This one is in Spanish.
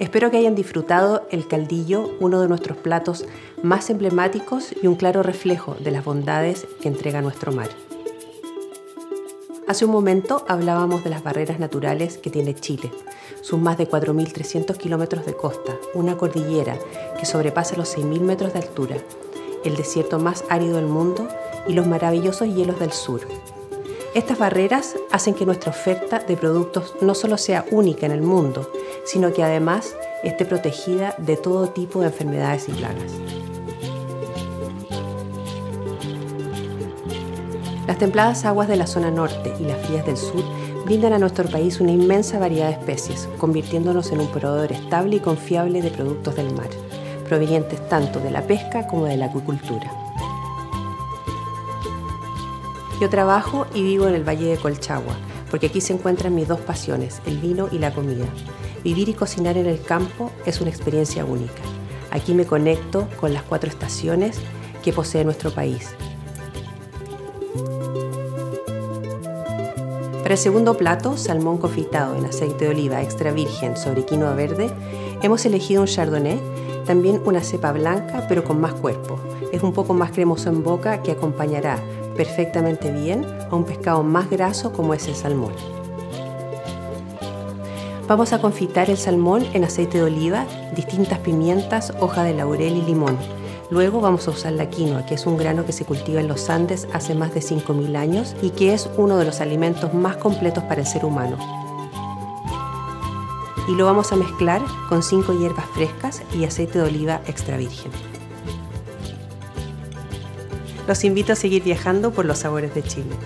Espero que hayan disfrutado el caldillo, uno de nuestros platos más emblemáticos y un claro reflejo de las bondades que entrega nuestro mar. Hace un momento hablábamos de las barreras naturales que tiene Chile, sus más de 4.300 kilómetros de costa, una cordillera que sobrepasa los 6.000 metros de altura, el desierto más árido del mundo y los maravillosos hielos del sur. Estas barreras hacen que nuestra oferta de productos no solo sea única en el mundo, sino que además esté protegida de todo tipo de enfermedades y plagas. Las templadas aguas de la zona norte y las frías del sur brindan a nuestro país una inmensa variedad de especies, convirtiéndonos en un proveedor estable y confiable de productos del mar, provenientes tanto de la pesca como de la acuicultura. Yo trabajo y vivo en el Valle de Colchagua, porque aquí se encuentran mis dos pasiones, el vino y la comida. Vivir y cocinar en el campo es una experiencia única. Aquí me conecto con las cuatro estaciones que posee nuestro país. Para el segundo plato, salmón confitado en aceite de oliva extra virgen sobre quinoa verde, hemos elegido un chardonnay, también una cepa blanca pero con más cuerpo. Es un poco más cremoso en boca que acompañará perfectamente bien a un pescado más graso como es el salmón. Vamos a confitar el salmón en aceite de oliva, distintas pimientas, hoja de laurel y limón. Luego vamos a usar la quinoa, que es un grano que se cultiva en los Andes hace más de 5.000 años y que es uno de los alimentos más completos para el ser humano. Y lo vamos a mezclar con 5 hierbas frescas y aceite de oliva extra virgen. Los invito a seguir viajando por los sabores de Chile.